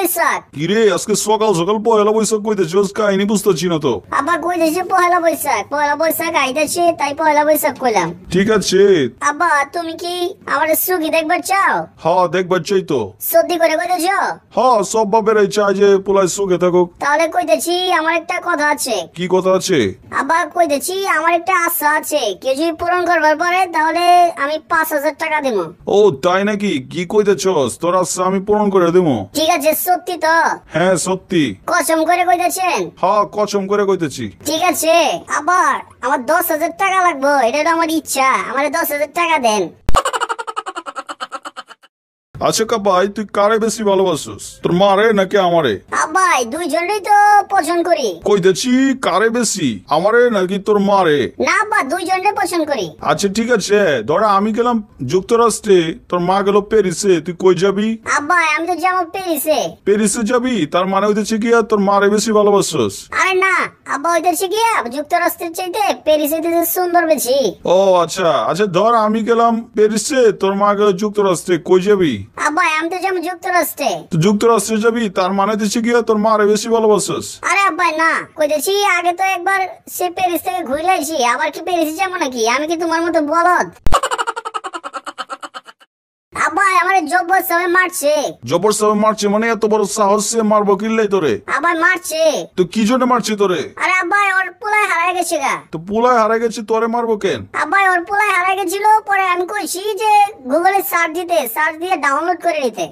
বৈশাখ। কিরে আজকে সকাল সকাল পয়লা বৈশাখ কইতেছিস কাহিনী বুঝতেছি না তো। আব্বা কইতেছে পয়লা বৈশাখ। পয়লা বৈশাখ আইতেছে তাই পয়লা বৈশাখ কইলাম। ঠিক আছে। আব্বা তুমি কি আমার সুখী দেখবার চাও? হ্যাঁ দেখবার চাই তো। সত্যি করে কইতেছ? হ্যাঁ সব বাপেরাই চায় যে পোলায় সুখে থাকুক। তাহলে কইতেছি আমার একটা কথা আছে। কি কথা আছে? আব্বা কইতেছি আমার একটা আশা আছে। কেউ যদি পূরণ করবার পরে তাহলে আমি পাঁচ হাজার টাকা দিব ও তাই নাকি? কি কইতেছস? তোর আচ্ছা আমি পূরণ করে দেবো ঠিক আছে সত্যি তো? হ্যাঁ সত্যি। কসম করে কইতেছেন? হ্যাঁ কসম করে কইতেছি। ঠিক আছে আবার আমার দশ হাজার টাকা লাগবে এটা তো আমার ইচ্ছা আমার দশ হাজার টাকা দেন। আচ্ছা কাপাই তুই কারে বেশি ভালোবাসিস? তোর মারে নাকি আমারে? আব্বাই দুইজনেই তো পছন্দ করি। কইতেছি কারে বেশি আমারে নাকি তোর মারে? না আব্বা দুইজনে পছন্দ করি। আচ্ছা ঠিক আছে ধর আমি গেলাম যুক্তরাষ্ট্রে তোর মা গেল প্যারিসে তুই কই যাবি? আব্বা আমি তো যাব পেরিসে প্যারিসে যাবি? তার মানে হইতেছে কি আর তোর মারে বেশি ভালোবাসিস? আরে না আব্বা ওইটাছে কি যুক্তরাষ্ট্রের চাইতে পেরিসে দিতে সুন্দর বেশি। ও আচ্ছা আচ্ছা ধর আমি গেলাম প্যারিসে তোর মা গেল যুক্তরাষ্ট্রে কই যাবি? আব্বা আমি তো যাব যুক্তরাষ্ট্রে। তো যুক্তরাষ্ট্রে যাবি? তার মানে হচ্ছে কি তোর মারে বেশি আরে আব্বা না। কইতেছি আগে তো একবার সে প্যারিস থেকে ঘুরে আইছি আবার কি প্যারিসে যাব নাকি? আমি কি তোমার মতো বলদ? আব্বা আমার জব্বর সবাই মারছে। মানে এত বড় সাহস সে মারবো তোরে? আবার মারছে। তো কি জন্য মারছে তোরে? আরে আব্বা ওর গেছে গা। তো পোলায় হারা গেছে তোরে মারবো কেন? আব্বা ওর পোলায় হারাই গেছিল পরে আমি কইছি যে গুগলে সার্চ দিতে সার্চ দিয়ে ডাউনলোড করে নিতে।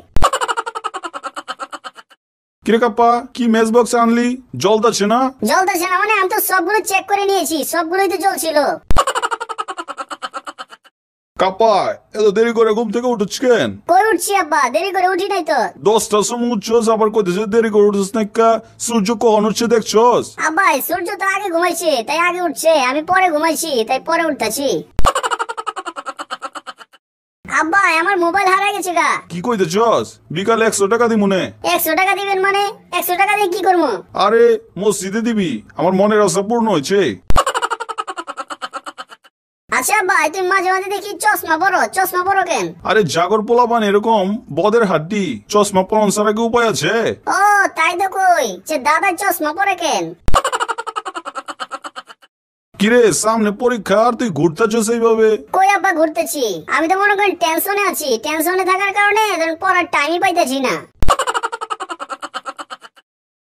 কিরে কাপ্পা কি মেজ বক্স আনলি জলদাছে না? জ্বলতেছে না মানে আমি তো সবগুলো চেক করে নিয়েছি সবগুলোই তো জ্বলছিল কাপ্পা এত দেরি করে ঘুম থেকে উঠছ কেন? উঠছি আব্বা দেরি করে উঠি নাই তো। দশটার সময় উঠছস আবার দেরি করে উঠছিস না কা সূর্য কখন উঠছে দেখছস? আব্বা সূর্য তো আগে ঘুমাইছে তাই আগে উঠছে আমি পরে ঘুমাইছি তাই পরে উঠতেছি। আব্বা আমার মোবাইল হারা গেছে গা। কি কইতেছস বিকালে একশো টাকা দি মনে একশো টাকা দিবেন মানে? একশো টাকা দিয়ে কি করব? আরে মসজিদে দিবি। আমার মনের আশা পূর্ণ হয়েছে। আচ্ছা আব্বা তুমি মাঝে মাঝে দেখি চশমা পরো চশমা পরো কেন? আরে জাগর পোলাপান এরকম বদের হাড্ডি চশমা পরন ছাড়া কি উপায় আছে? ও তাই তো কই যে দাদা চশমা পরে কেন? কিরে সামনে পরীক্ষা আর তুই ঘুরতেছস এইভাবে? কই আব্বা ঘুরতেছি? আমি তো মনে করেন টেনশনে আছি টেনশনে থাকার কারণে পড়ার টাইমই পাইতেছি না।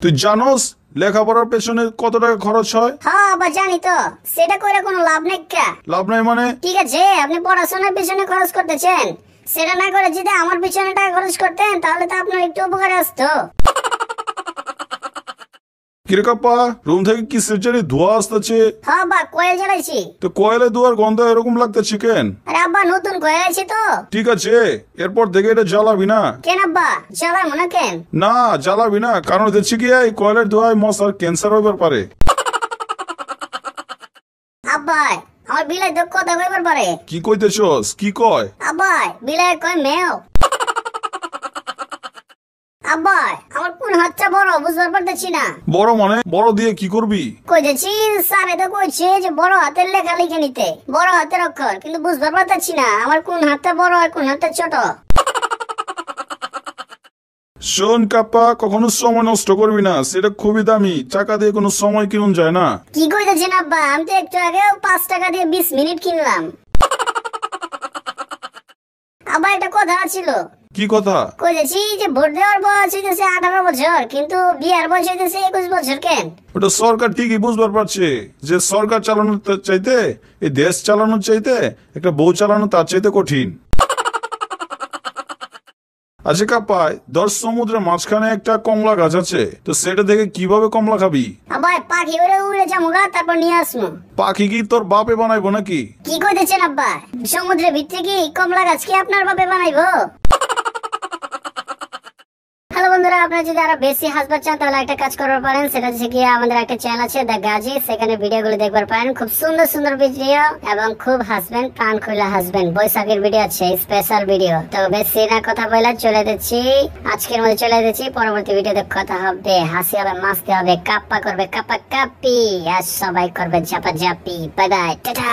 তুই জানোস লেখাপড়ার পেছনে কত টাকা খরচ হয়? হ্যাঁ বা জানি তো। সেটা করে কোনো লাভ নেই কা। লাভ নাই মানে? ঠিক আছে আপনি পড়াশোনার পেছনে খরচ করতেছেন। সেটা না করে যদি আমার পিছনে টাকা খরচ করতেন তাহলে তো আপনার একটু উপকারে আসতো। কিরে কাপ্পা রুম থেকে কিসের জানি ধোয়া আসতেছে? হ্যাঁ আব্বা কয়েল জ্বালাইছি। তো কয়লে ধোয়ার গন্ধ এরকম লাগতেছে কেন? আরে আব্বা নতুন কয়েল আছে তো। ঠিক আছে এরপর থেকে এটা জ্বালাবি না। কেন আব্বা জ্বালার মনে কেন? না জ্বালাবি না কারণ দেখছি কি এই কয়লের ধোয়ায় মশার ক্যান্সার হইবার পারে। আব্বা আমার বিলাই তো কথা কইবার পারে। কি কইতেছস? কি কয়? আব্বা বিলাই কয় মেও আব্বা আমার কোন হাতটা বড়? বুঝবার পারতেছি না। বড় মানে? বড় দিয়ে কি করবি? কইতেছি স্যারে তো কইছে যে বড় হাতের লেখা লিখে নিতে। বড় হাতের অক্ষর কিন্তু বুঝবার পারতেছি না। আমার কোন হাতটা বড় আর কোন হাতটা ছোট? শোন কাপ্পা কখনো সময় নষ্ট করবি না। সেটা খুবই দামি। টাকা দিয়ে কোনো সময় কিনুন যায় না। কি কইতেছেন আব্বা? আমি তো একটু আগে পাঁচ টাকা দিয়ে বিশ মিনিট কিনলাম। আবার একটা কথা ছিল। কি কথা? কইতেছি যে ভোট দেওয়ার বয়স হইতেছে আঠারো বছর কিন্তু বিয়ার বয়স হইতেছে একুশ বছর কেন? ওটা সরকার ঠিকই বুঝবার পারছে যে সরকার চালানোর চাইতে এই দেশ চালানোর চাইতে একটা বউ চালানো তার চাইতে কঠিন। আচ্ছা কাপ্পায় দশ সমুদ্রের মাঝখানে একটা কমলা গাছ আছে তো সেটা দেখে কীভাবে কমলা খাবি? আবার পাখি উড়ে উড়ে তারপর নিয়ে আসব পাখি কি তোর বাপে বানাইবো নাকি? কি কইতেছেন আব্বা? সমুদ্রের ভিতরে কি কমলা গাছ কি আপনার বাপে বানাইবো? বন্ধুরা, আপনারা যদি আরও বেশি হাসবার চান, তাহলে একটা কাজ করতে পারেন। সেটা হচ্ছে কি আমাদের একটা চ্যানেল আছে দ্য গাজি সেখানে ভিডিওগুলো দেখবার পারেন। খুব সুন্দর সুন্দর ভিডিও এবং খুব হাসবেন, প্রাণ খুলে হাসবেন। বৈশাখের ভিডিও আছে স্পেশাল ভিডিও তো বেশি না কথা বলে চলে যাচ্ছি। আজকের মধ্যে চলে যাচ্ছি। পরবর্তী ভিডিওতে কথা হবে। হাসি হবে, মাস্তি হবে, কাপ্পা করবে কাপ্পা কাপ্পি আর সবাই করবে ঝাপা ঝাপি বাই বাই টাটা।